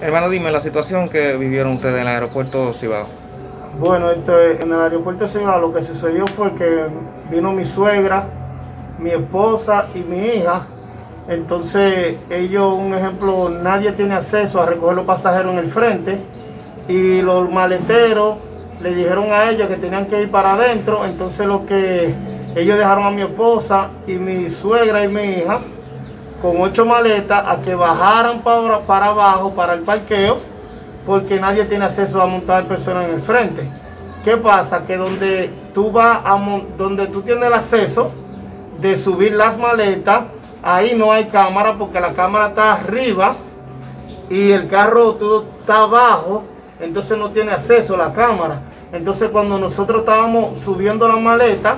Hermano, dime la situación que vivieron ustedes en el aeropuerto Cibao. Bueno, en el aeropuerto Cibao lo que sucedió fue que vino mi suegra, mi esposa y mi hija. Entonces ellos, un ejemplo, nadie tiene acceso a recoger los pasajeros en el frente y los maleteros le dijeron a ellos que tenían que ir para adentro. Entonces lo que ellos dejaron a mi esposa y mi suegra y mi hija con ocho maletas a que bajaran para, para abajo, para el parqueo, porque nadie tiene acceso a montar personas en el frente. ¿Qué pasa? Que donde tú vas a donde tú tienes el acceso de subir las maletas, ahí no hay cámara porque la cámara está arriba y el carro tú está abajo, entonces no tiene acceso a la cámara. Entonces cuando nosotros estábamos subiendo la maleta,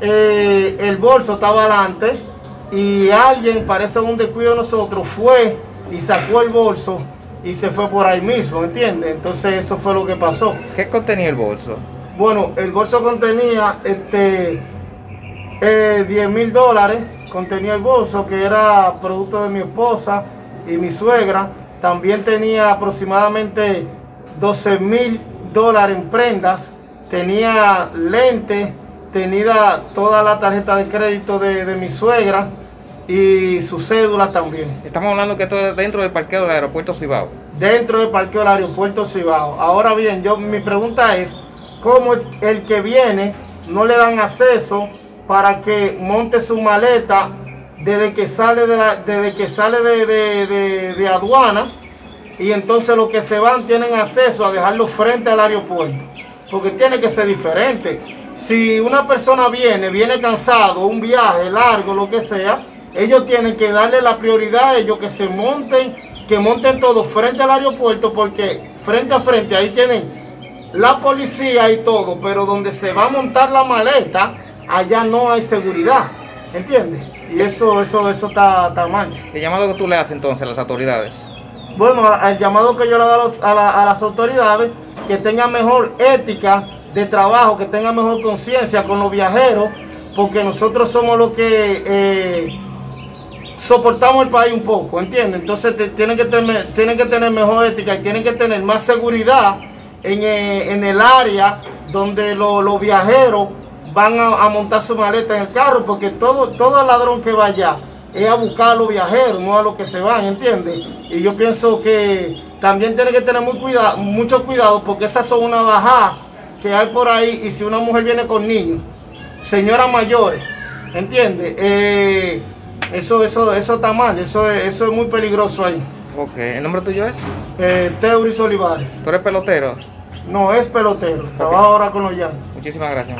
eh, el bolso estaba adelante y alguien, parece un descuido de nosotros, fue y sacó el bolso y se fue por ahí mismo, ¿entiendes? Entonces eso fue lo que pasó. ¿Qué contenía el bolso? Bueno, el bolso contenía este, 10 eh, mil dólares, contenía el bolso que era producto de mi esposa y mi suegra. También tenía aproximadamente 12 mil dólares en prendas, tenía lentes, tenía toda la tarjeta de crédito de, mi suegra y su cédula también. Estamos hablando que esto es dentro del parqueo del aeropuerto Cibao. Dentro del parqueo del aeropuerto Cibao. Ahora bien, yo mi pregunta es, ¿cómo es el que viene no le dan acceso para que monte su maleta desde que sale de, desde que sale de, de aduana? Y entonces los que se van tienen acceso a dejarlo frente al aeropuerto. Porque tiene que ser diferente si una persona viene, viene cansado, un viaje largo, lo que sea, ellos tienen que darle la prioridad a ellos que se monten, que monten todo frente al aeropuerto, porque frente a frente ahí tienen la policía y todo, pero donde se va a montar la maleta, allá no hay seguridad, ¿entiendes? Y eso, eso, eso está, está mal. ¿Qué llamado que tú le haces entonces a las autoridades? Bueno, el llamado que yo le doy a, a las autoridades, que tengan mejor ética de trabajo, que tenga mejor conciencia con los viajeros, porque nosotros somos los que eh, soportamos el país un poco, ¿entiendes? Entonces tienen, que tener, mejor ética y tienen que tener más seguridad en, eh, el área donde los viajeros van a, montar su maleta en el carro, porque todo, todo ladrón que vaya es a buscar a los viajeros, no a los que se van, ¿entiendes? Y yo pienso que también tienen que tener mucho cuidado, porque esas son una bajada que hay por ahí y si una mujer viene con niños, señoras mayores, ¿entiendes? Eh, eso, eso, eso está mal, eso, eso es muy peligroso ahí. Ok, ¿el nombre tuyo es? Eh, Teuris Olivares. ¿Tú eres pelotero? No, es pelotero, trabajo ahora con los llanos. Muchísimas gracias.